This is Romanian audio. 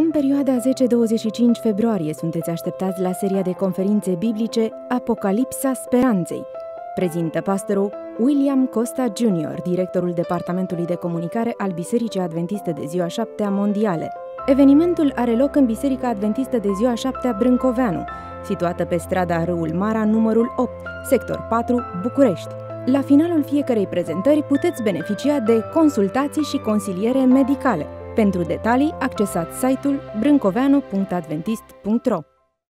În perioada 10-25 februarie sunteți așteptați la seria de conferințe biblice Apocalipsa Speranței. Prezintă pastorul William Costa Jr., directorul Departamentului de Comunicare al Bisericii Adventiste de Ziua 7 Mondiale. Evenimentul are loc în Biserica Adventistă de Ziua 7 Brâncoveanu, situată pe strada Râul Mara, numărul 8, sector 4, București. La finalul fiecărei prezentări puteți beneficia de consultații și consiliere medicale. Pentru detalii, accesați site-ul brâncoveanu.adventist.ro